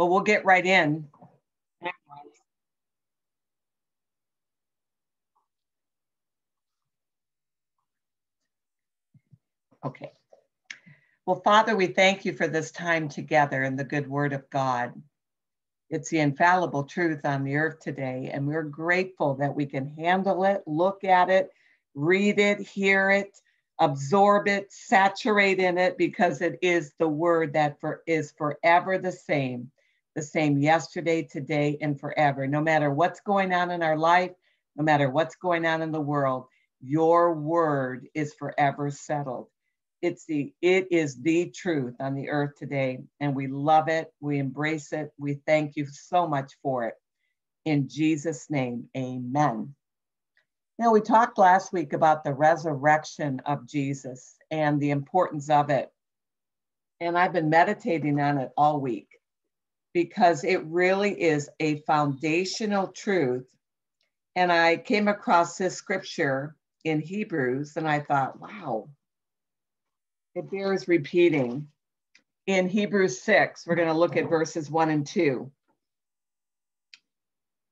Well, we'll get right in. Okay. Well, Father, we thank you for this time together in the good word of God. It's the infallible truth on the earth today, and we're grateful that we can handle it, look at it, read it, hear it, absorb it, saturate in it, because it is the word that for, is forever the same, the same yesterday, today, and forever. No matter what's going on in our life, no matter what's going on in the world, your word is forever settled. It's the it is the truth on the earth today and we love it we embrace it we thank you so much for it. In jesus name amen. Now we talked last week about the resurrection of jesus and the importance of it and i've been meditating on it all week because it really is a foundational truth and i came across this scripture in hebrews and i thought wow it bears repeating. In Hebrews 6, we're going to look at verses 1 and 2.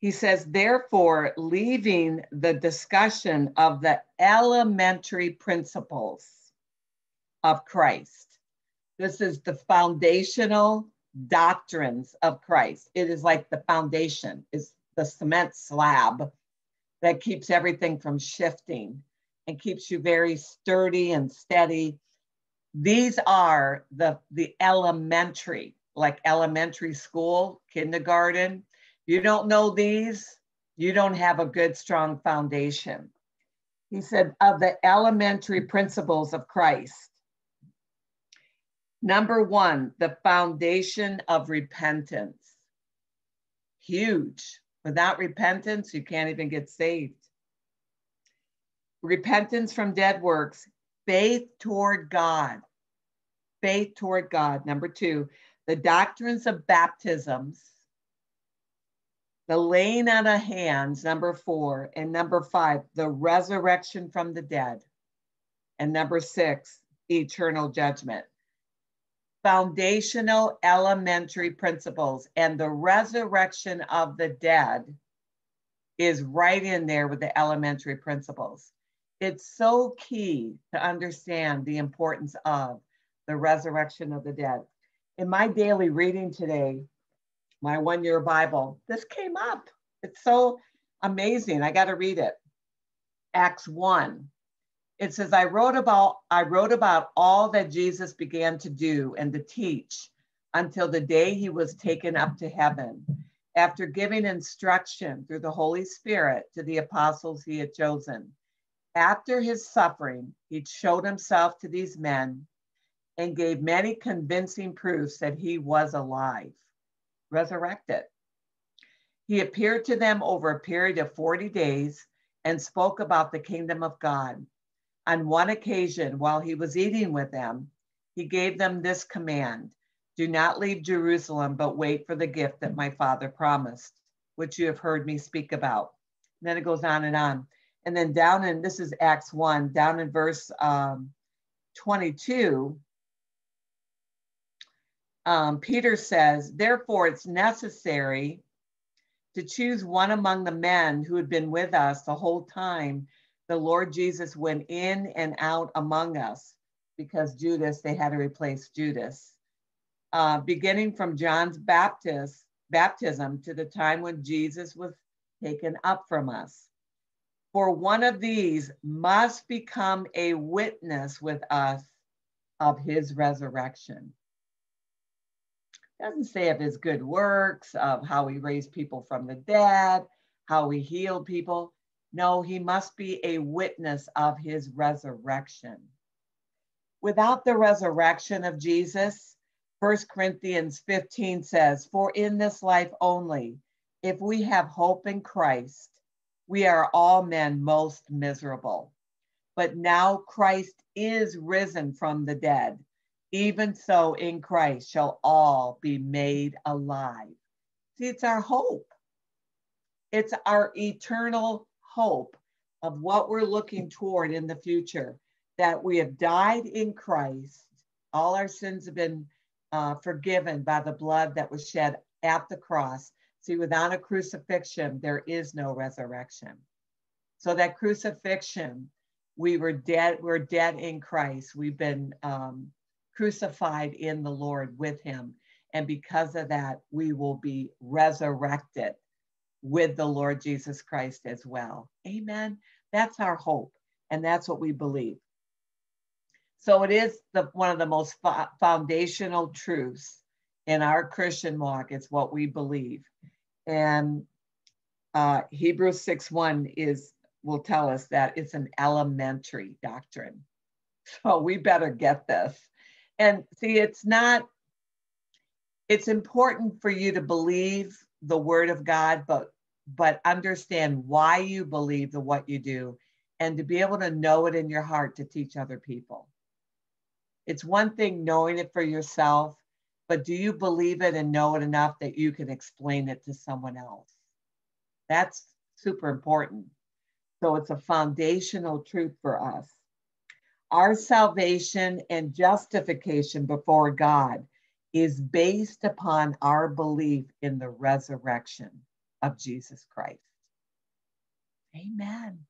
He says, therefore, leaving the discussion of the elementary principles of Christ. This is the foundational doctrines of Christ. It is like the foundation, is the cement slab that keeps everything from shifting and keeps you very sturdy and steady these are the, the elementary, like elementary school, kindergarten. You don't know these, you don't have a good, strong foundation. He said, of the elementary principles of Christ. Number one, the foundation of repentance. Huge. Without repentance, you can't even get saved. Repentance from dead works, faith toward God faith toward God. Number two, the doctrines of baptisms, the laying on of hands, number four. And number five, the resurrection from the dead. And number six, eternal judgment. Foundational elementary principles and the resurrection of the dead is right in there with the elementary principles. It's so key to understand the importance of the resurrection of the dead. In my daily reading today, my one year Bible, this came up. It's so amazing. I got to read it. Acts 1. It says, I wrote about I wrote about all that Jesus began to do and to teach until the day he was taken up to heaven, after giving instruction through the Holy Spirit to the apostles he had chosen. After his suffering, he showed himself to these men and gave many convincing proofs that he was alive, resurrected. He appeared to them over a period of 40 days and spoke about the kingdom of God. On one occasion, while he was eating with them, he gave them this command Do not leave Jerusalem, but wait for the gift that my father promised, which you have heard me speak about. And then it goes on and on. And then down in this is Acts 1, down in verse um, 22, um, Peter says, therefore, it's necessary to choose one among the men who had been with us the whole time the Lord Jesus went in and out among us because Judas, they had to replace Judas. Uh, beginning from John's Baptist, baptism to the time when Jesus was taken up from us. For one of these must become a witness with us of his resurrection doesn't say of his good works, of how he raised people from the dead, how he healed people. No, he must be a witness of his resurrection. Without the resurrection of Jesus, 1 Corinthians 15 says, For in this life only, if we have hope in Christ, we are all men most miserable. But now Christ is risen from the dead even so in Christ shall all be made alive. See, it's our hope. It's our eternal hope of what we're looking toward in the future that we have died in Christ. All our sins have been uh, forgiven by the blood that was shed at the cross. See, without a crucifixion, there is no resurrection. So that crucifixion, we were dead, we're dead in Christ. We've been um, crucified in the Lord with him. And because of that, we will be resurrected with the Lord Jesus Christ as well. Amen. That's our hope. And that's what we believe. So it is the, one of the most fo- foundational truths in our Christian walk. It's what we believe. And uh, Hebrews 6 1 is will tell us that it's an elementary doctrine. So we better get this. And see, it's not, it's important for you to believe the word of God, but but understand why you believe the what you do and to be able to know it in your heart to teach other people. It's one thing knowing it for yourself, but do you believe it and know it enough that you can explain it to someone else? That's super important. So it's a foundational truth for us. Our salvation and justification before God is based upon our belief in the resurrection of Jesus Christ. Amen.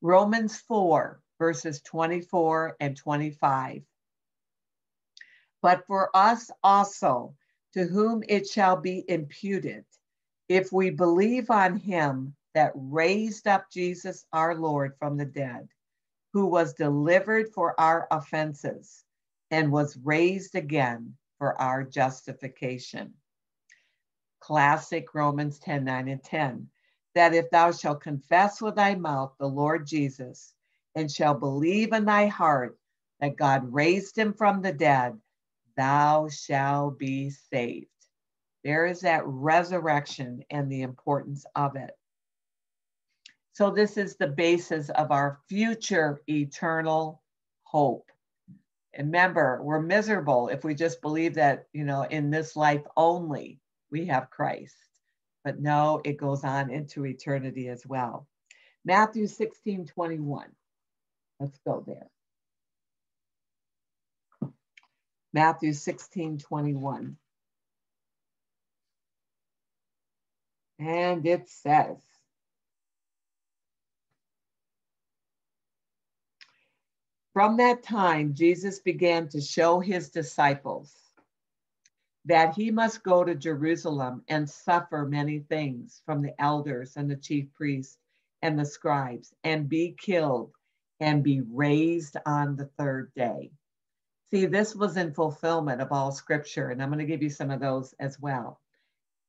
Romans 4, verses 24 and 25 but for us also, to whom it shall be imputed, if we believe on him that raised up Jesus our Lord from the dead, who was delivered for our offenses and was raised again for our justification. Classic Romans 10 9 and 10. That if thou shalt confess with thy mouth the Lord Jesus and shall believe in thy heart that God raised him from the dead, thou shalt be saved. There is that resurrection and the importance of it. So, this is the basis of our future eternal hope. Remember, we're miserable if we just believe that, you know, in this life only we have Christ. But no, it goes on into eternity as well. Matthew 16 21. Let's go there. Matthew 16, 21. And it says, From that time, Jesus began to show his disciples that he must go to Jerusalem and suffer many things from the elders and the chief priests and the scribes and be killed and be raised on the third day. See, this was in fulfillment of all scripture, and I'm going to give you some of those as well.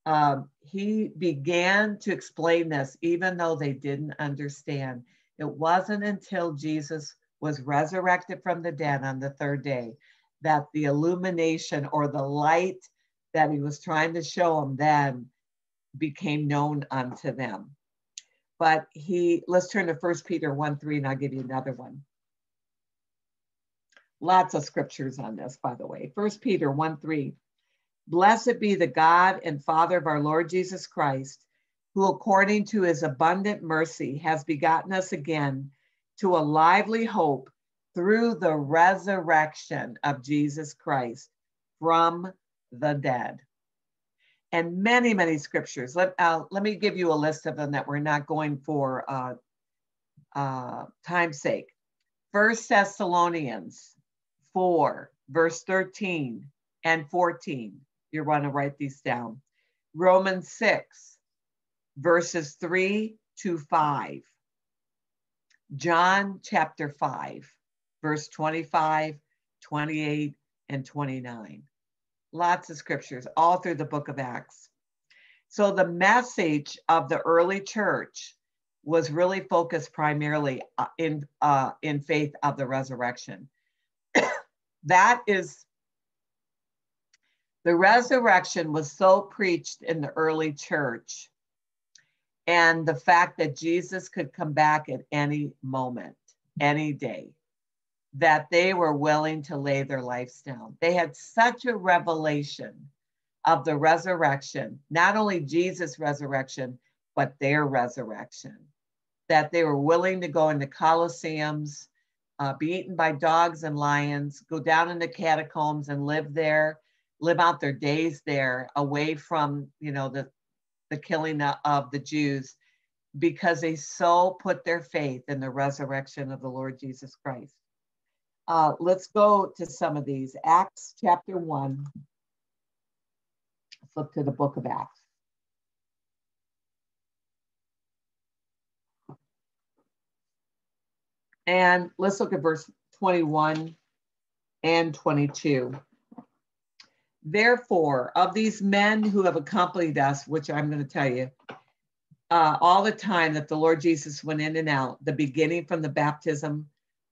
Um, he began to explain this even though they didn't understand. It wasn't until Jesus was resurrected from the dead on the third day that the illumination or the light that he was trying to show them then became known unto them. But he, let's turn to First Peter 1 3, and I'll give you another one. Lots of scriptures on this, by the way. First Peter 1 3. Blessed be the God and Father of our Lord Jesus Christ, who according to his abundant mercy has begotten us again to a lively hope through the resurrection of Jesus Christ from the dead. And many, many scriptures. Let, uh, let me give you a list of them that we're not going for uh, uh, time's sake. First Thessalonians 4, verse 13 and 14. You want to write these down. Romans 6, verses 3 to 5. John chapter 5, verse 25, 28, and 29. Lots of scriptures all through the book of Acts. So the message of the early church was really focused primarily uh, in uh, in faith of the resurrection that is the resurrection was so preached in the early church and the fact that Jesus could come back at any moment, any day, that they were willing to lay their lives down. They had such a revelation of the resurrection, not only Jesus' resurrection, but their resurrection, that they were willing to go into colosseums, uh, be eaten by dogs and lions, go down into catacombs and live there, live out their days there away from, you know, the, the killing of the Jews because they so put their faith in the resurrection of the Lord Jesus Christ. Uh, let's go to some of these. Acts chapter 1. Flip to the book of Acts. And let's look at verse 21 and 22. Therefore, of these men who have accompanied us, which I'm going to tell you, uh, all the time that the Lord Jesus went in and out, the beginning from the baptism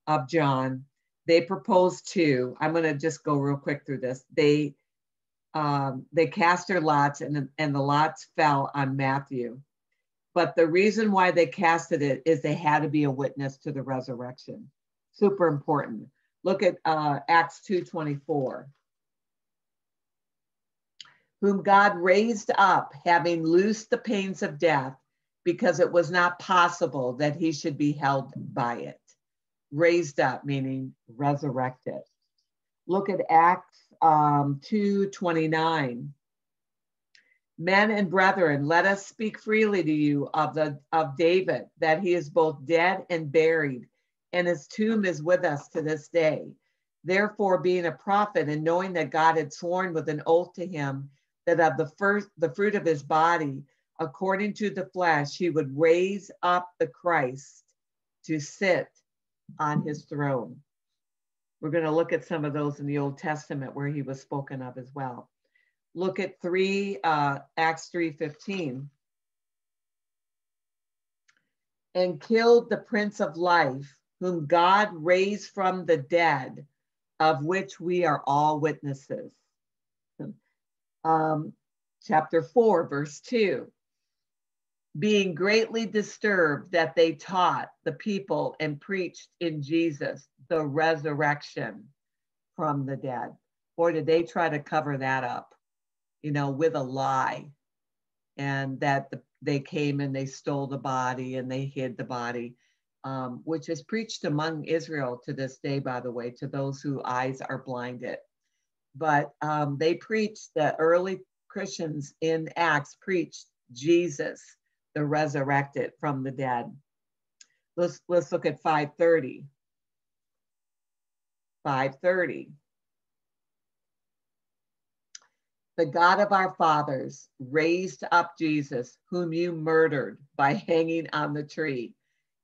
of John, they proposed to. I'm going to just go real quick through this. They um, they cast their lots, and and the lots fell on Matthew. But the reason why they casted it is they had to be a witness to the resurrection. Super important. Look at uh, Acts 2:24. Whom God raised up, having loosed the pains of death, because it was not possible that he should be held by it. Raised up, meaning resurrected. Look at Acts um, 2:29 men and brethren let us speak freely to you of the of david that he is both dead and buried and his tomb is with us to this day therefore being a prophet and knowing that god had sworn with an oath to him that of the first the fruit of his body according to the flesh he would raise up the christ to sit on his throne. We're going to look at some of those in the old testament where he was spoken of as well. Look at 3 uh, Acts 3:15 and killed the prince of life whom God raised from the dead of which we are all witnesses. Um, chapter 4 verse 2 being greatly disturbed that they taught the people and preached in Jesus the resurrection from the dead. Boy, did they try to cover that up you know, with a lie, and that the, they came and they stole the body and they hid the body, um, which is preached among Israel to this day, by the way, to those whose eyes are blinded. But um, they preached, the early Christians in Acts preached Jesus, the resurrected from the dead. Let's, let's look at 530. 530. the God of our fathers raised up Jesus, whom you murdered by hanging on the tree.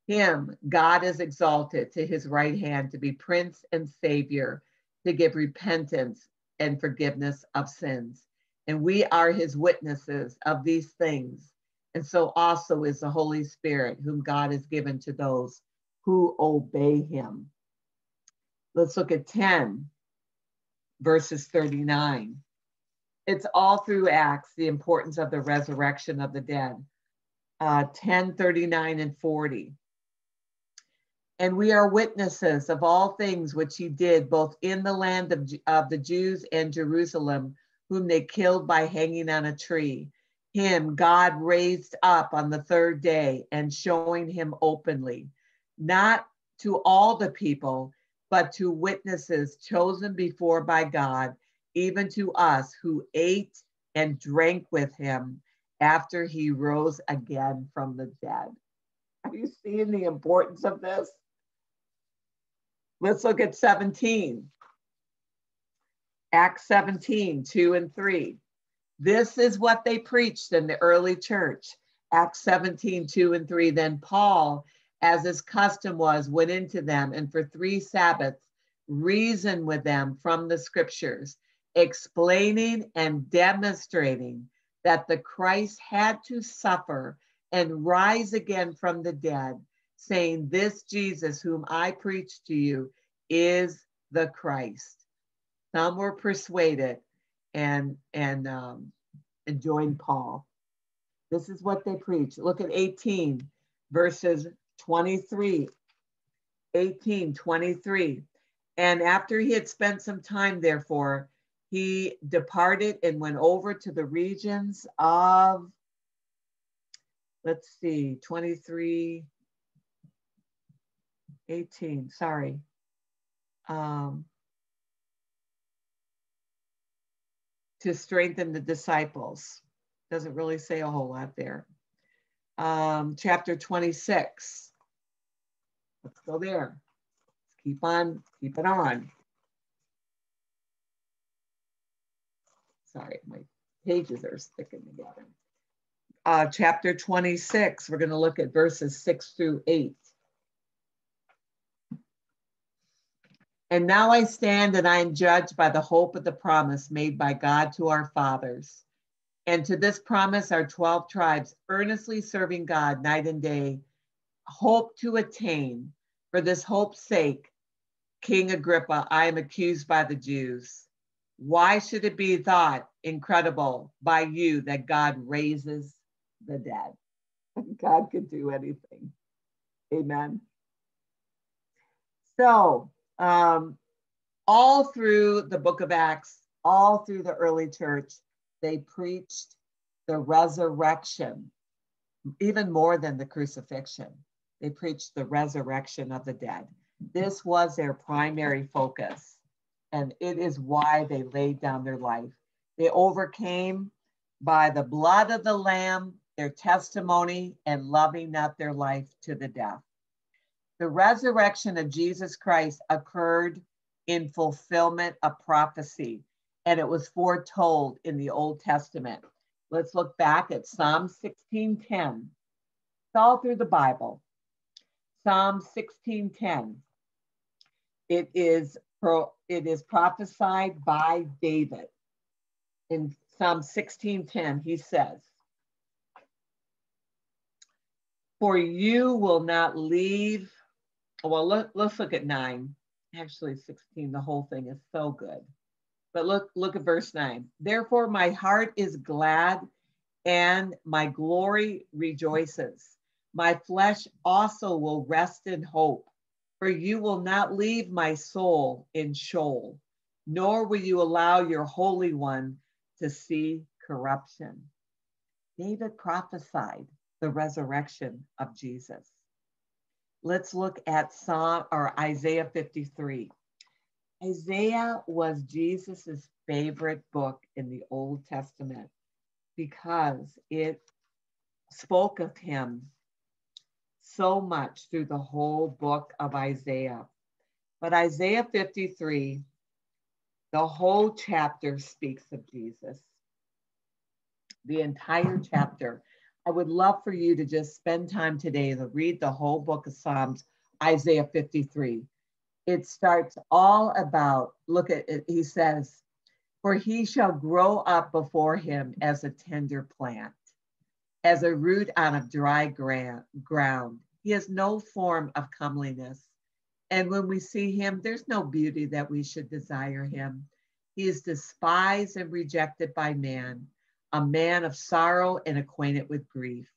Him God is exalted to his right hand to be Prince and Savior, to give repentance and forgiveness of sins. And we are his witnesses of these things. And so also is the Holy Spirit, whom God has given to those who obey him. Let's look at 10, verses 39 it's all through Acts, the importance of the resurrection of the dead. Uh, 10, 39, and 40. And we are witnesses of all things which he did, both in the land of, of the Jews and Jerusalem, whom they killed by hanging on a tree. Him God raised up on the third day and showing him openly, not to all the people, but to witnesses chosen before by God even to us who ate and drank with him after he rose again from the dead. Are you seeing the importance of this? Let's look at 17. Acts 17, 2 and 3. This is what they preached in the early church. Acts 17, 2 and 3. Then Paul, as his custom was, went into them and for three Sabbaths reasoned with them from the scriptures explaining and demonstrating that the Christ had to suffer and rise again from the dead, saying, This Jesus, whom I preach to you, is the Christ. Some were persuaded and and um, and joined Paul. This is what they preach. Look at 18 verses 23. 18, 23. And after he had spent some time, therefore, he departed and went over to the regions of, let's see, 23, 18, sorry. Um, to strengthen the disciples. Doesn't really say a whole lot there. Um, chapter 26. Let's go there. Let's keep on, keep it on. Sorry, my pages are sticking together. Uh, chapter 26, we're going to look at verses 6 through 8. And now I stand and I am judged by the hope of the promise made by God to our fathers. And to this promise, our 12 tribes, earnestly serving God night and day, hope to attain. For this hope's sake, King Agrippa, I am accused by the Jews. Why should it be thought incredible by you that God raises the dead? God could do anything. Amen. So, um, all through the book of Acts, all through the early church, they preached the resurrection, even more than the crucifixion. They preached the resurrection of the dead. This was their primary focus, and it is why they laid down their life. They overcame by the blood of the Lamb, their testimony, and loving not their life to the death. The resurrection of Jesus Christ occurred in fulfillment of prophecy, and it was foretold in the Old Testament. Let's look back at Psalm 16:10. It's all through the Bible. Psalm 16:10. It is pro, it is prophesied by David. In Psalm 16:10, he says, For you will not leave Oh, well, let, let's look at nine. Actually, 16, the whole thing is so good. But look, look at verse nine. Therefore, my heart is glad and my glory rejoices. My flesh also will rest in hope, for you will not leave my soul in Sheol, nor will you allow your Holy One to see corruption. David prophesied the resurrection of Jesus let's look at Psalm or Isaiah 53. Isaiah was Jesus's favorite book in the Old Testament because it spoke of him so much through the whole book of Isaiah. But Isaiah 53, the whole chapter speaks of Jesus. The entire chapter. I would love for you to just spend time today to read the whole book of Psalms, Isaiah 53. It starts all about, look at it, he says, For he shall grow up before him as a tender plant, as a root on a dry ground. He has no form of comeliness. And when we see him, there's no beauty that we should desire him. He is despised and rejected by man a man of sorrow and acquainted with grief.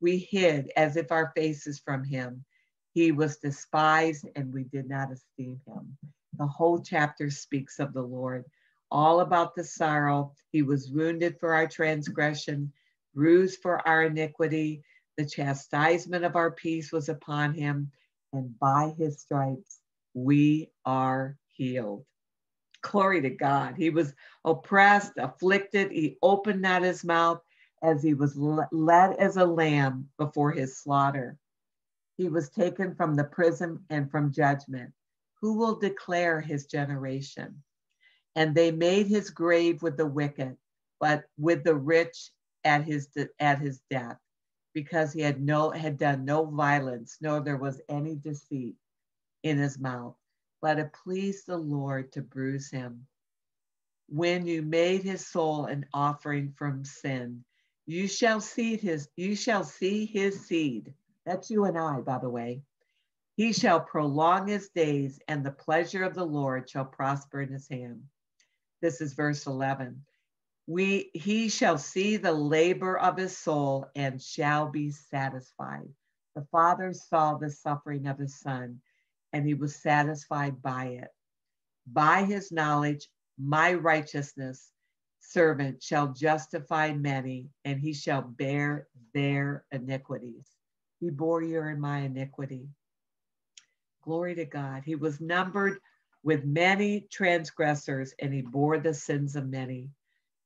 We hid as if our faces from him. He was despised and we did not esteem him. The whole chapter speaks of the Lord, all about the sorrow. He was wounded for our transgression, bruised for our iniquity. The chastisement of our peace was upon him, and by his stripes we are healed. Glory to God. He was oppressed, afflicted. He opened not his mouth as he was led as a lamb before his slaughter. He was taken from the prison and from judgment. Who will declare his generation? And they made his grave with the wicked, but with the rich at his at his death, because he had no had done no violence, nor there was any deceit in his mouth but it pleased the Lord to bruise him. When you made his soul an offering from sin, you shall see his, you shall see his seed. That's you and I, by the way. He shall prolong his days, and the pleasure of the Lord shall prosper in his hand. This is verse 11. We, he shall see the labor of his soul and shall be satisfied. The Father saw the suffering of his Son and he was satisfied by it. By his knowledge, my righteousness servant shall justify many, and he shall bear their iniquities. He bore your and my iniquity. Glory to God. He was numbered with many transgressors, and he bore the sins of many.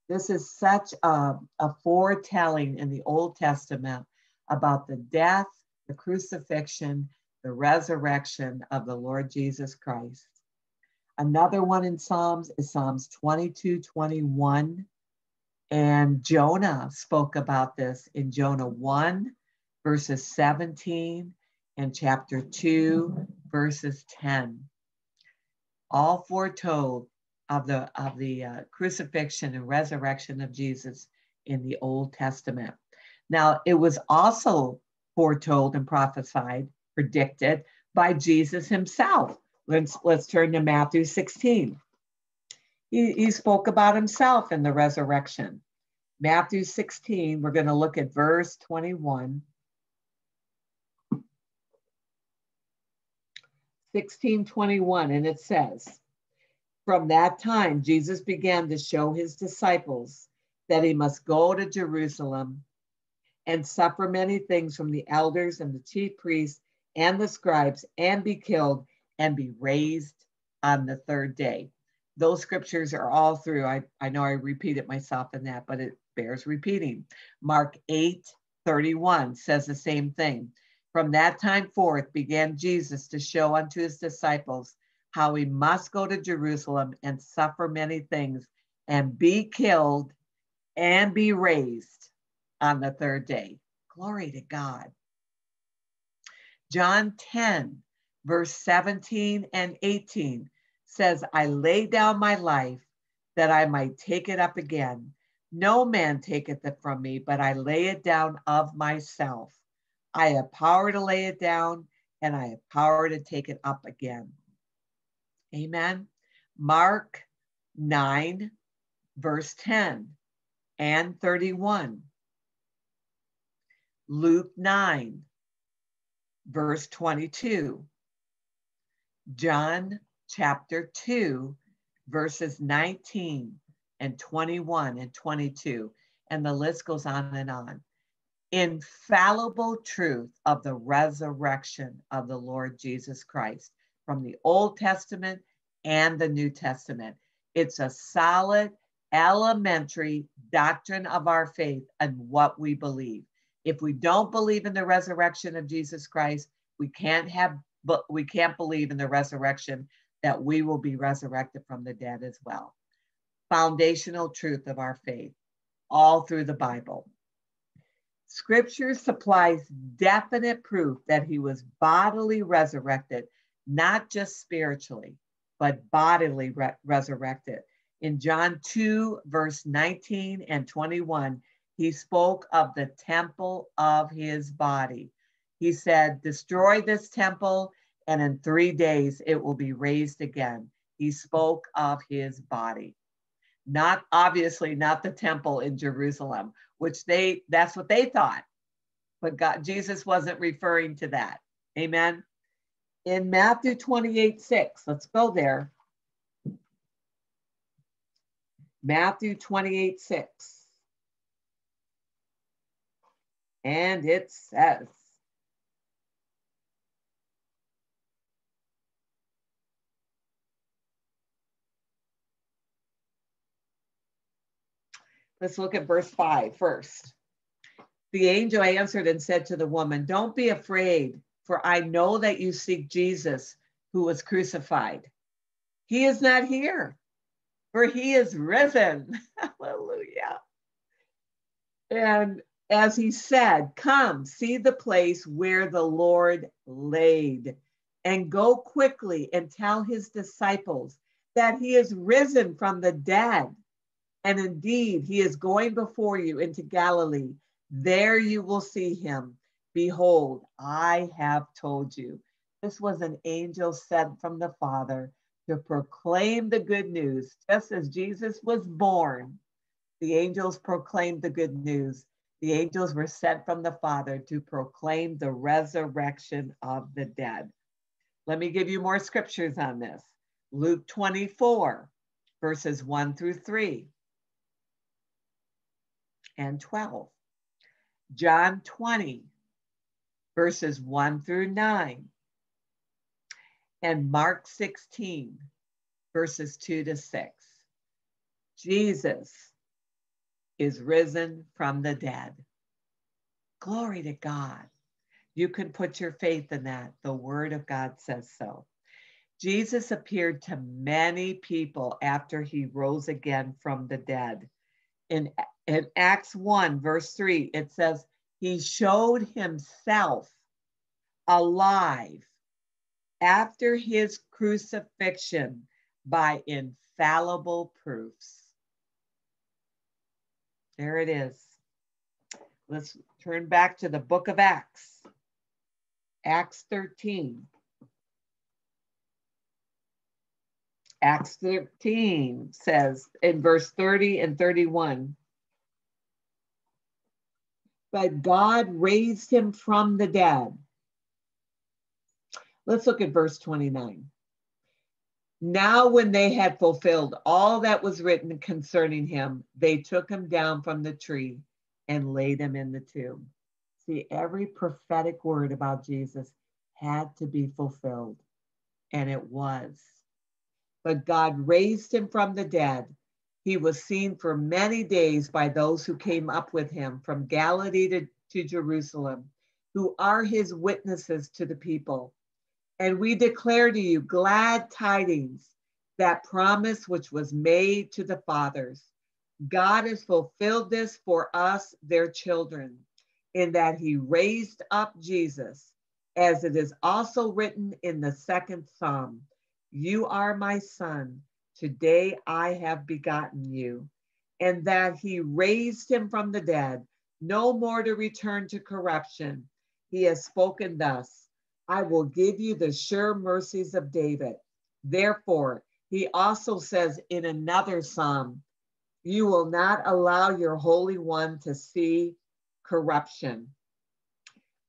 This is such a, a foretelling in the Old Testament about the death, the crucifixion, the resurrection of the Lord Jesus Christ. Another one in Psalms is Psalms 22 21. And Jonah spoke about this in Jonah 1, verses 17, and chapter 2, verses 10. All foretold of the, of the uh, crucifixion and resurrection of Jesus in the Old Testament. Now, it was also foretold and prophesied, predicted by Jesus himself Let's, let's turn to Matthew 16. He, he spoke about himself in the resurrection. Matthew 16, we're going to look at verse 21. 1621, and it says, From that time, Jesus began to show his disciples that he must go to Jerusalem and suffer many things from the elders and the chief priests and the scribes and be killed and be raised on the third day. Those scriptures are all through. I, I know I repeated myself in that, but it bears repeating. Mark 8 31 says the same thing. From that time forth began Jesus to show unto his disciples how he must go to Jerusalem and suffer many things and be killed and be raised on the third day. Glory to God. John 10 verse 17 and 18 says, I lay down my life that I might take it up again. No man taketh it from me, but I lay it down of myself. I have power to lay it down, and I have power to take it up again. Amen. Mark 9, verse 10 and 31. Luke 9, verse 22. John chapter 2, verses 19 and 21 and 22. And the list goes on and on. Infallible truth of the resurrection of the Lord Jesus Christ from the Old Testament and the New Testament. It's a solid, elementary doctrine of our faith and what we believe. If we don't believe in the resurrection of Jesus Christ, we can't have but we can't believe in the resurrection that we will be resurrected from the dead as well. Foundational truth of our faith, all through the Bible. Scripture supplies definite proof that he was bodily resurrected, not just spiritually, but bodily re- resurrected. In John 2, verse 19 and 21, he spoke of the temple of his body. He said, Destroy this temple, and in three days it will be raised again. He spoke of his body. Not obviously not the temple in Jerusalem, which they that's what they thought. But God, Jesus wasn't referring to that. Amen. In Matthew 28, 6, let's go there. Matthew 28, 6. And it says, Let's look at verse 5 first. The angel answered and said to the woman, Don't be afraid, for I know that you seek Jesus who was crucified. He is not here, for he is risen. Hallelujah. And as he said, Come, see the place where the Lord laid, and go quickly and tell his disciples that he is risen from the dead. And indeed, he is going before you into Galilee. There you will see him. Behold, I have told you. This was an angel sent from the Father to proclaim the good news. Just as Jesus was born, the angels proclaimed the good news. The angels were sent from the Father to proclaim the resurrection of the dead. Let me give you more scriptures on this. Luke 24, verses 1 through 3 and 12. John 20, verses 1 through 9. And Mark 16, verses 2 to 6. Jesus is risen from the dead. Glory to God. You can put your faith in that. The word of God says so. Jesus appeared to many people after he rose again from the dead. In, in Acts 1, verse 3, it says, He showed himself alive after his crucifixion by infallible proofs. There it is. Let's turn back to the book of Acts, Acts 13. Acts 13 says in verse 30 and 31 But God raised him from the dead. Let's look at verse 29. Now, when they had fulfilled all that was written concerning him, they took him down from the tree and laid him in the tomb. See, every prophetic word about Jesus had to be fulfilled, and it was. But God raised him from the dead. He was seen for many days by those who came up with him from Galilee to, to Jerusalem, who are his witnesses to the people. And we declare to you glad tidings, that promise which was made to the fathers. God has fulfilled this for us, their children, in that he raised up Jesus, as it is also written in the second psalm You are my son, today I have begotten you. And that he raised him from the dead, no more to return to corruption. He has spoken thus I will give you the sure mercies of David. Therefore, he also says in another psalm, You will not allow your Holy One to see corruption.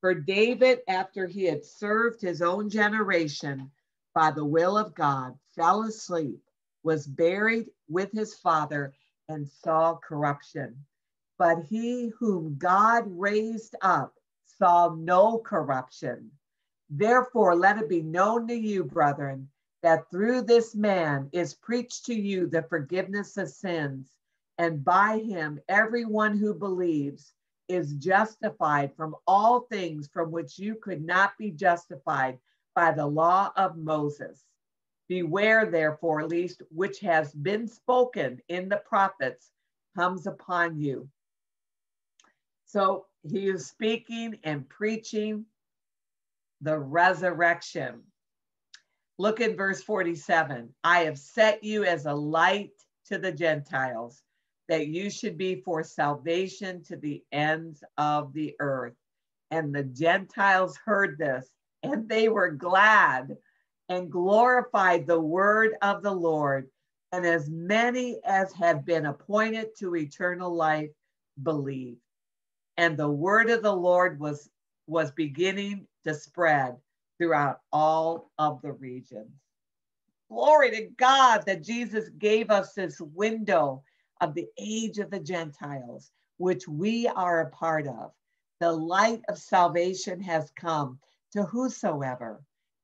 For David, after he had served his own generation by the will of God, fell asleep, was buried with his father, and saw corruption. But he whom God raised up saw no corruption. Therefore, let it be known to you, brethren, that through this man is preached to you the forgiveness of sins, and by him everyone who believes is justified from all things from which you could not be justified by the law of Moses. Beware, therefore, lest which has been spoken in the prophets comes upon you. So he is speaking and preaching the resurrection. Look at verse 47. I have set you as a light to the Gentiles, that you should be for salvation to the ends of the earth. And the Gentiles heard this, and they were glad and glorified the word of the Lord. And as many as had been appointed to eternal life believed. And the word of the Lord was, was beginning to spread throughout all of the regions. Glory to God that Jesus gave us this window of the age of the Gentiles, which we are a part of. The light of salvation has come to whosoever,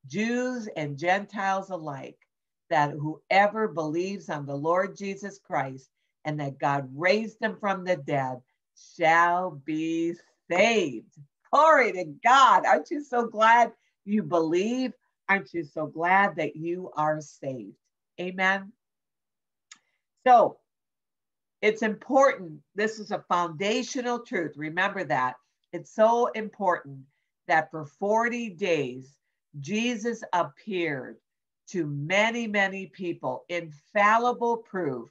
Jews and Gentiles alike, that whoever believes on the Lord Jesus Christ and that God raised him from the dead shall be saved. Glory to God. Aren't you so glad you believe? Aren't you so glad that you are saved? Amen. So it's important. This is a foundational truth. Remember that. It's so important that for 40 days, Jesus appeared to many, many people, infallible proof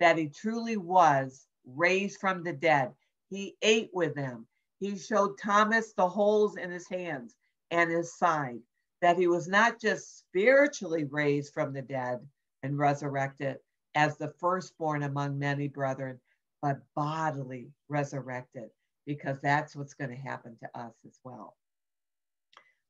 that he truly was raised from the dead. He ate with them. He showed Thomas the holes in his hands and his side, that he was not just spiritually raised from the dead and resurrected as the firstborn among many brethren, but bodily resurrected, because that's what's going to happen to us as well.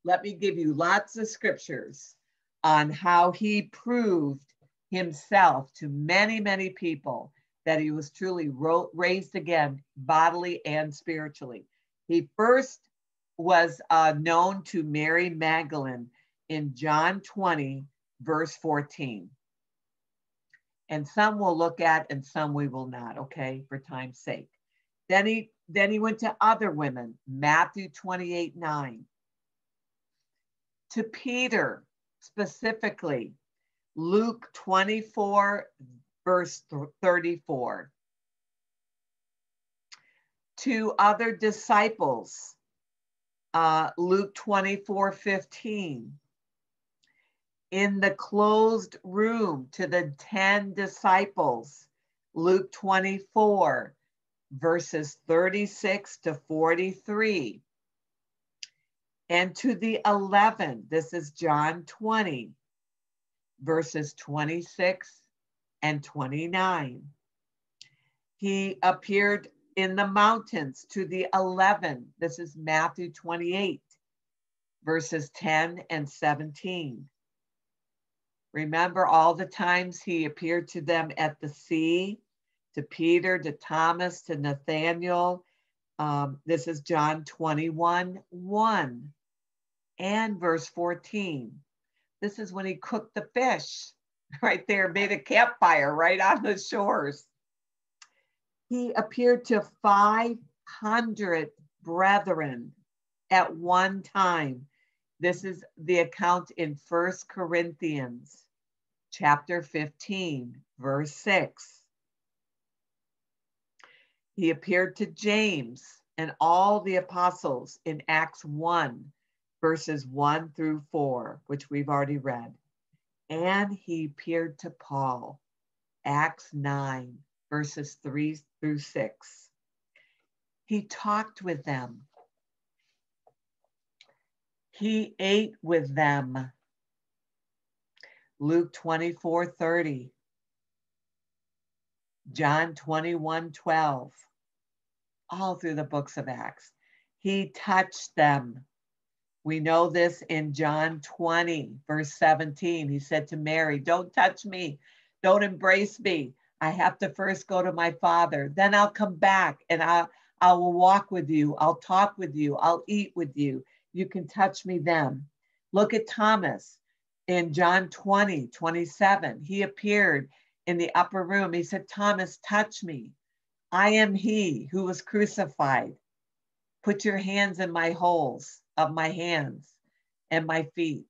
Let me give you lots of scriptures on how he proved himself to many, many people that he was truly raised again, bodily and spiritually. He first was uh, known to Mary Magdalene in John 20, verse 14. And some we'll look at and some we will not, okay, for time's sake. Then he then he went to other women, Matthew 28, 9. To Peter specifically, Luke 24, verse 34. To other disciples, uh, Luke 24, 15. In the closed room to the 10 disciples, Luke 24, verses 36 to 43. And to the 11, this is John 20, verses 26 and 29. He appeared in the mountains to the 11. This is Matthew 28, verses 10 and 17. Remember all the times he appeared to them at the sea, to Peter, to Thomas, to Nathaniel. Um, this is John 21 1 and verse 14. This is when he cooked the fish right there, made a campfire right on the shores. He appeared to 500 brethren at one time. This is the account in First Corinthians chapter 15, verse 6. He appeared to James and all the apostles in Acts 1, verses 1 through 4, which we've already read. And he appeared to Paul, Acts 9, verses 3 through 6. He talked with them. He ate with them. Luke 24 30. John 21 12. All through the books of Acts. He touched them. We know this in John 20, verse 17. He said to Mary, Don't touch me, don't embrace me. I have to first go to my father. Then I'll come back and I, I will walk with you. I'll talk with you. I'll eat with you. You can touch me then. Look at Thomas in John 20, 27. He appeared in the upper room. He said, Thomas, touch me. I am he who was crucified. Put your hands in my holes of my hands and my feet.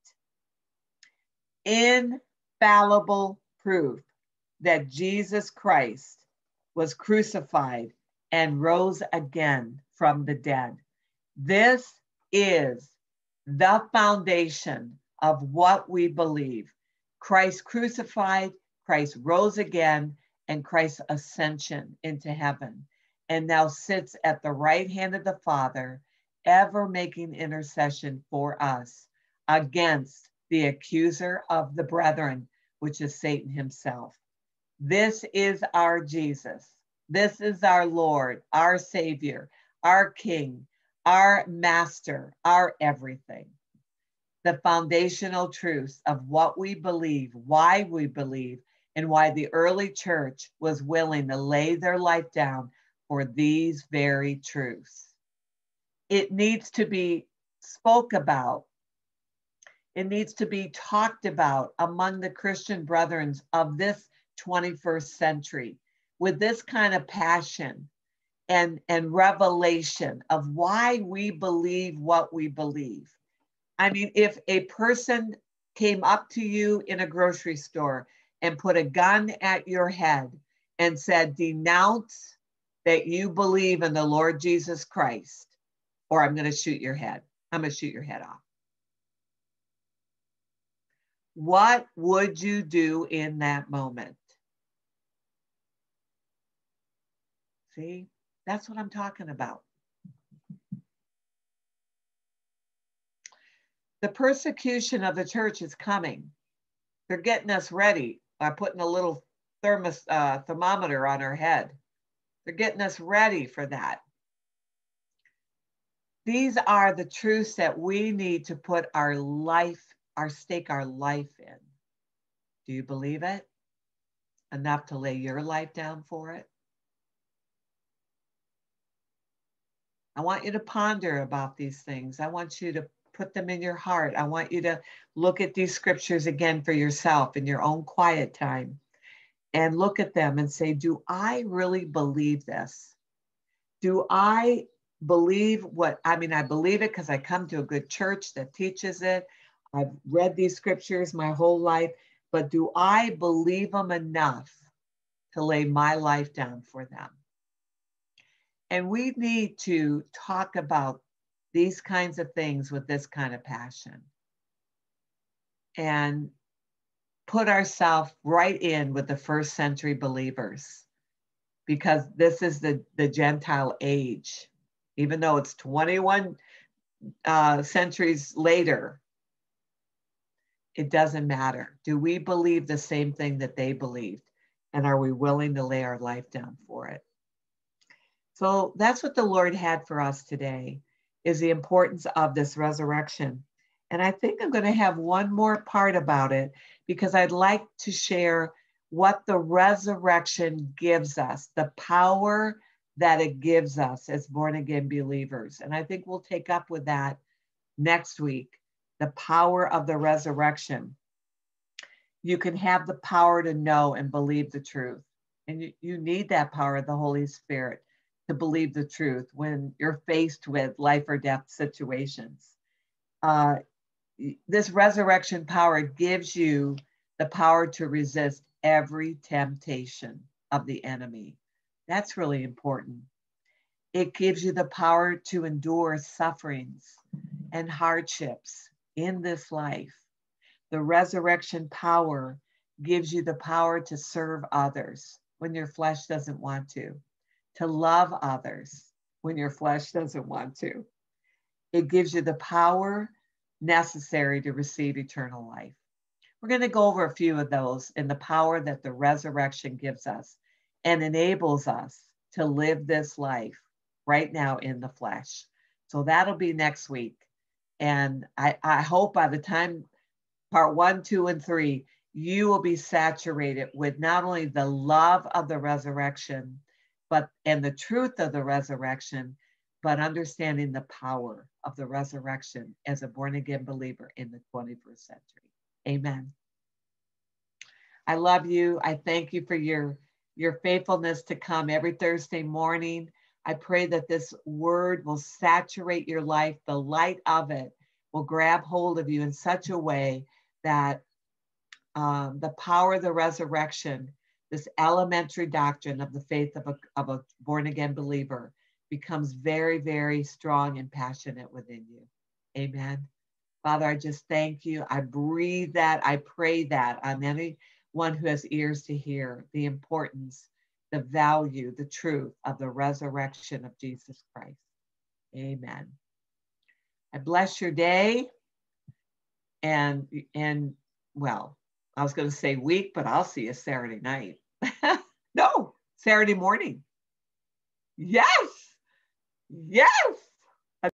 Infallible proof that Jesus Christ was crucified and rose again from the dead. This is the foundation of what we believe. Christ crucified, Christ rose again, and Christ's ascension into heaven, and now sits at the right hand of the Father ever making intercession for us against the accuser of the brethren, which is Satan himself. This is our Jesus. This is our Lord, our Savior, our King, our Master, our everything. The foundational truths of what we believe, why we believe, and why the early church was willing to lay their life down for these very truths it needs to be spoke about. It needs to be talked about among the Christian brethren of this 21st century with this kind of passion and, and revelation of why we believe what we believe. I mean, if a person came up to you in a grocery store and put a gun at your head and said, denounce that you believe in the Lord Jesus Christ, or I'm going to shoot your head. I'm going to shoot your head off. What would you do in that moment? See, that's what I'm talking about. The persecution of the church is coming. They're getting us ready by putting a little thermos, uh, thermometer on our head. They're getting us ready for that. These are the truths that we need to put our life, our stake our life in. Do you believe it? Enough to lay your life down for it? I want you to ponder about these things. I want you to put them in your heart. I want you to look at these scriptures again for yourself in your own quiet time and look at them and say, Do I really believe this? Do I believe what I mean? I believe it because I come to a good church that teaches it. I've read these scriptures my whole life, but do I believe them enough to lay my life down for them? And we need to talk about these kinds of things with this kind of passion and put ourselves right in with the first century believers because this is the, the Gentile age. Even though it's 21 uh, centuries later, it doesn't matter. Do we believe the same thing that they believed? And are we willing to lay our life down for it? So that's what the Lord had for us today is the importance of this resurrection. And I think I'm going to have one more part about it because I'd like to share what the resurrection gives us, the power that it gives us as born again believers. And I think we'll take up with that next week the power of the resurrection. You can have the power to know and believe the truth. And you, you need that power of the Holy Spirit to believe the truth when you're faced with life or death situations. Uh, this resurrection power gives you the power to resist every temptation of the enemy. That's really important. It gives you the power to endure sufferings and hardships in this life. The resurrection power gives you the power to serve others when your flesh doesn't want to to love others when your flesh doesn't want to. It gives you the power necessary to receive eternal life. We're going to go over a few of those in the power that the resurrection gives us and enables us to live this life right now in the flesh. So that'll be next week. And I, I hope by the time part one, two, and three, you will be saturated with not only the love of the resurrection, but and the truth of the resurrection, but understanding the power of the resurrection as a born again believer in the 21st century. Amen. I love you. I thank you for your your faithfulness to come every Thursday morning. I pray that this word will saturate your life. The light of it will grab hold of you in such a way that um, the power of the resurrection this elementary doctrine of the faith of a, of a born again believer becomes very, very strong and passionate within you. Amen. Father, I just thank you. I breathe that. I pray that on anyone who has ears to hear the importance, the value, the truth of the resurrection of Jesus Christ. Amen. I bless your day. And, and well, I was going to say week, but I'll see you Saturday night. no, Saturday morning. Yes. Yes.